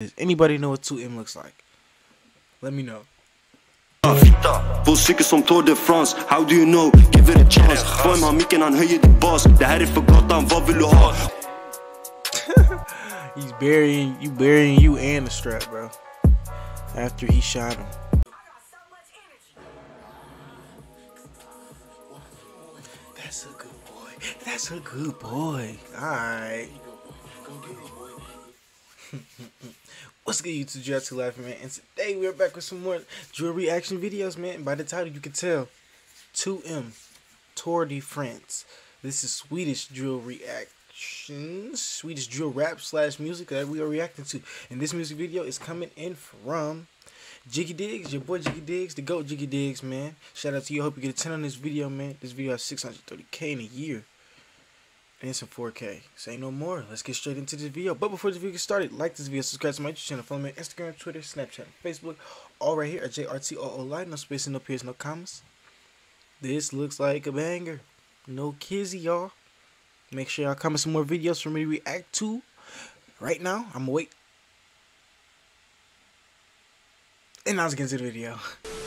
Does anybody know what 2M looks like? Let me know. På cykel som Tour de France, how do you know? Give it a chance Får man micken han höjer din bas Det här är för gatan, vad vill du ha? He's burying you, burying you and the strap, bro. After he shot him. That's a good boy. That's a good boy. Alright. What's good, YouTube? Jazz Life, man. And today we're back with some more drill reaction videos, man. By the title, you can tell 2M Tour de France. This is Swedish drill reactions, Swedish drill rap slash music that we are reacting to. And this music video is coming in from Jiggy Diggs, your boy Jiggy Diggs, the GOAT Jiggy Diggs, man. Shout out to you. Hope you get a 10 on this video, man. This video has 630k in a year. And it's in 4K. Say no more. Let's get straight into this video. But before this video gets started, like this video, subscribe to my YouTube channel, follow me on Instagram, Twitter, Snapchat, Facebook, all right here at JRTOO Live. No spacing, no peers, no commas. This looks like a banger. No kizzy, y'all. Make sure y'all comment some more videos for me to react to. Right now, I'm wait. And now let's get into the video.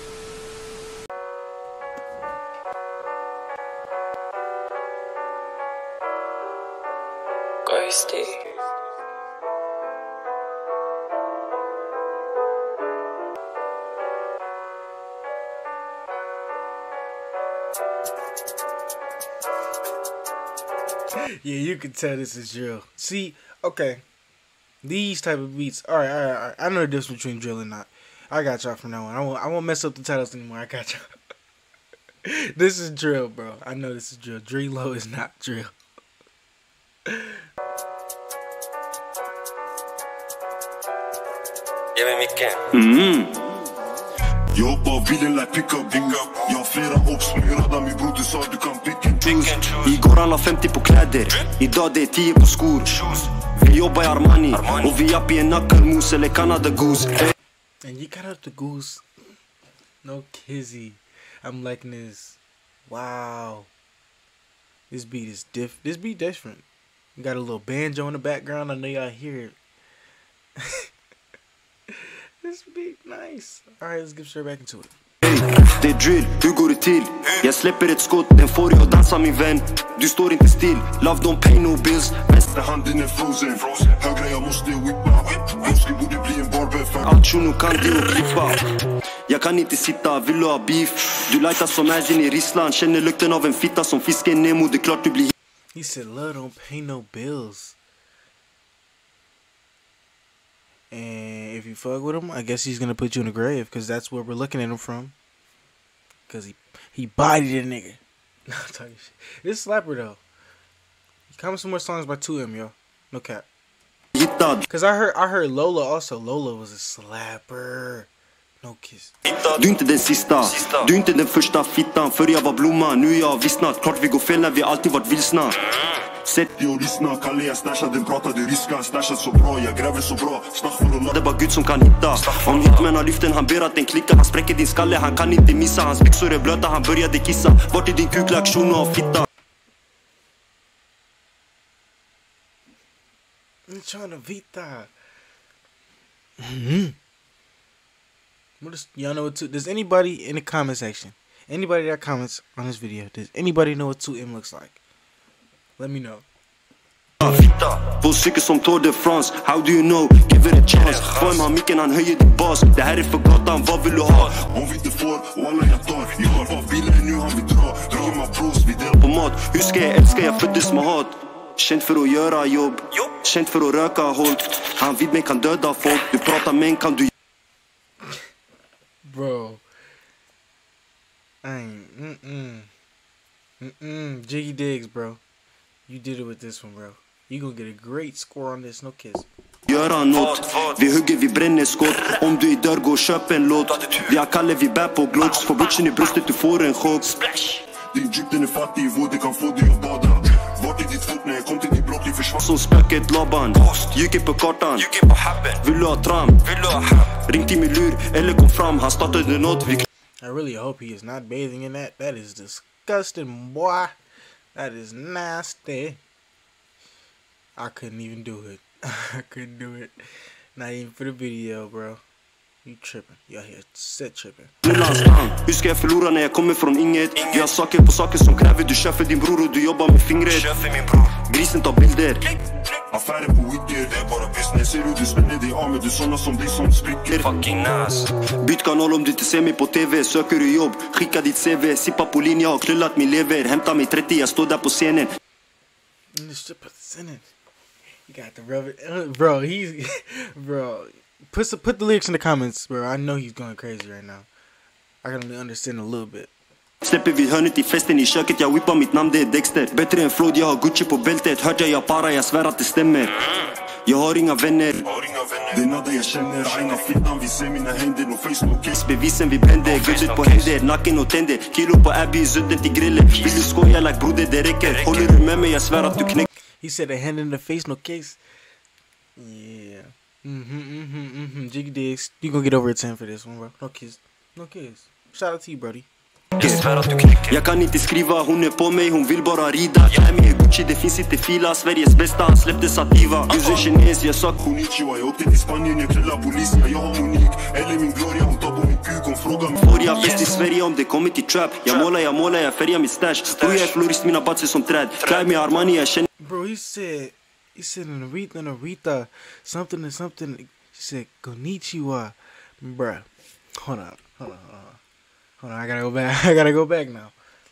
yeah, you can tell this is drill. See, okay, these type of beats. All right, all right, all right. I know the difference between drill and not. I got y'all from now on. I won't. I won't mess up the titles anymore. I got y'all. this is drill, bro. I know this is drill. Drilo is not drill. Ge mig micken. Mm-hmm. Jag hoppar av bilen like pickup Jag har flera obs med röda min bror du sa du kan pick and choose Igår han la 50 på kläder Idag det är 10 på skor Vi jobbar i Armani Och vi japp i en nackelmos eller Canada Goose And you got out the goose. No kizzy. I'm liking this. Wow. This beat is diff. This beat different. You got a little banjo in the background. I know y'all hear it. this beat nice. All right, let's get straight back into it. Det är drill, hur går det till? Jag släpper ett skott, den får jag dansa min vän Du står inte still, love don't pay no bills Vänster handen är frozen Högra jag måste whippa Broski borde bli en barber Allt shuno kan det och klippa Jag kan inte sitta, vill du ha beef? Du lightar som Azin i Ryssland Känner lukten av en fitta som fisken Nemo Det är klart du blir He said, "Love don't pay no bills." And if you fuck with him, I guess he's gonna put you in the grave because that's where we're looking at him from. Cause he he bodied a nigga. No, talking shit. This slapper though. Comment some more songs by 2M, yo. No cap. hittad Cause I heard I heard Lola also. Lola was a slapper. No kiss. Du inte den sista, du inte den första fittan För jag var blomma, nu är jag vissnat Klart vi går fel när vi alltid varit vilsna Sett Jag lyssna, Kalle jag stashade, den pratade ryska Stashat så bra, jag gräver så bra Staghfirullah Det är bara Gud som kan hitta Om hitmen har lyft den, han ber att den klickar Han spräcker din skalle, han kan inte missa Hans byxor är blöta, han började kissa Vart är din kuklack, shuno och fitta? I'm trying to beat that. Mm-hmm. What is, y'all know what two? Does anybody in the comment section, anybody that comments on this video, does anybody know what 2M looks like? Let me know. På cykel som Tour de France, how do you know? Give it a chance Får man micken, han höjer din bas Det här är för gatan, vad vill du ha? Om vi inte får, walla jag tar Jag har av bilen nu, han vill dra Dra med bros, vi delar På mat, hur ska jag älska? Jag föddes med hat Känd för att göra jobb Känd för att röka håll Han vid mig kan döda folk Du pratar med en kan du Bro. I ain't. Mm-mm. Mm-mm. Jiggy Diggs, bro. You did it with this one, bro. You gonna get a great score on this. No kiss. göra nåt Vi hugger, vi bränner skott Om du är dörr, gå och köp en låt Vi har Kalle, vi bär på glocks Får bitchen i bröstet, du får en chock Din jeep den är er fattig, vård kan få dig att bada Vart är ditt fot när jag kom till din block, det försvann Som spöket Laban Gick på kartan Vill du ha tram? Ring till min lur eller kom fram Han startade nåt, vi I really hope he is not bathing in that. That is disgusting, boy. That is nasty. I couldn't even do it. I couldn't do it. Not even for the video, bro. You tripping. Jag är set tripping. Nullansang Hur ska jag förlora när jag kommer från inget? Vi har saker på saker som kräver Du kör för din bror och du jobbar med fingret Grisen tar bilder Affärer på wicked, det är bara business Ser hur du spänner dig av med du såna som dig som spricker Fucking nice Byt kanal om du inte ser mig på TV Söker du jobb, skicka ditt CV Sippa på linje, har knullat min lever Hämta mig 30, jag står där på scenen the strip of the Senate. You got to rub it, uh, bro. He's, bro. Put put the lyrics in the comments, bro. I know he's going crazy right now. I can only understand a little bit. Släpper vid hörnet i festen i köket Jag whippar mitt namn, det är Dexter Bättre än Floyd, jag har Gucci på bältet Hört jag, jag para, jag svär att det stämmer Jag har inga vänner Har inga vänner, det är nada jag känner Aina fittan, vi ser mina händer No face, no case Bevisen vi brände, guldet på händer, nacken och tänder Kilo på Abbey, sudden till grillen Vill du skoja like broder, det räcker Håller du med mig, jag svär att du knäcker He said a hand in the face, no case. Yeah. Mm-hmm, mm-hmm, mm-hmm. Jiggy Diggs, you gonna get over a 10 for this one, bro. No kiss. No kiss. Shout out to you, Brody. Jag kan inte skriva, hon är på mig, hon vill bara rida. Klär mig i Gucci, det finns inte fila. Sveriges bästa, han släppte sativa. Uh-huh. Du är kines, jag sa Konnichiwa, jag åkte till Spanien, jag knullar polisen. Jag har Monique, eller min Gloria Hon tar på min kuk, hon frågar mig. Får jag bäst i Sverige om det kommer till trap? Jag målar, jag målar, jag färgar mitt stash. Tror jag är florist, mina bats är som träd. Klär mig Armani, jag känner Bro, he said, he said in Aretha, in Aretha, something and something. He said, Konnichiwa. Bruh. Hold on, hold on, hold on. Hold on, I gotta go back. I gotta go back now.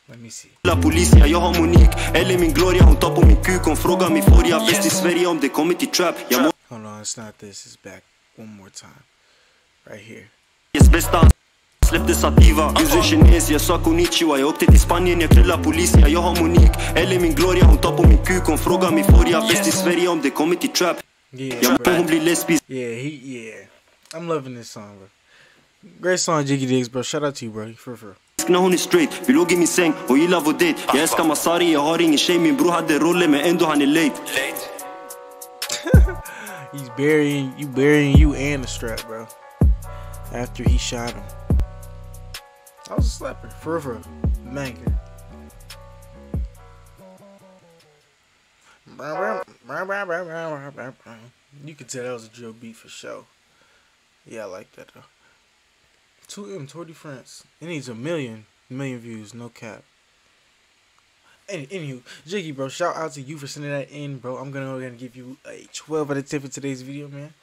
Let me see. La polisen, jag har Monique Eller min Gloria, hon tar på min kuk Hon frågar mig, får jag bäst i om det kommer trap Hold on, it's not this. It's back one more time. Right here. Sveriges bästa Släppte sativa, du är kines, jag sa konnichiwa Jag åkte till Spanien, jag knullar polisen Jag har Monique, eller min Gloria Hon tar på min kuk, hon frågar mig Får jag bäst i Sverige om kommer till trap Yeah, Jag bro. målar, hon blir lesbisk Yeah, he, yeah. I'm loving this song, bro. Great song, Jiggy Diggs, bro. Shout out to you, bro. For real. när hon är straight Vi låg i min säng och gillar vår dejt Jag älskar Masari, jag har ingen tjej Min bror hade roller men ändå han är late He's burying you, burying you and the strap, bro. After he shot him. I was a slapper, for real, for real. Banger. You could tell that was a drill beat for sure. Yeah, I like that though. 2M Tour de France. It needs a million, million views, no cap. Any, anywho, Jiggy, bro, shout out to you for sending that in, bro. I'm gonna go ahead and give you a 12 out of 10 for today's video, man.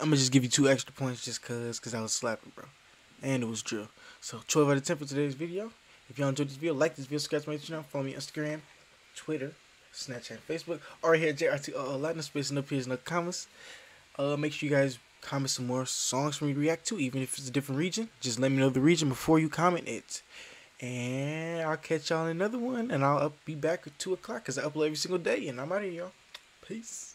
I'm gonna just give you two extra points just cause, cause I was slapping, bro. And it was drill. So 12 out of 10 for today's video. If y'all enjoyed this video, like this video, subscribe to my channel, follow me on Instagram, Twitter, Snapchat, Facebook, or here at JRT uh, Latin Space, no peers, no comments. Uh, make sure you guys comment some more songs for me to react to, even if it's a different region. Just let me know the region before you comment it. And I'll catch y'all in another one, and I'll be back at 2 o'clock because I upload every single day, and I'm out of here, y'all. Peace.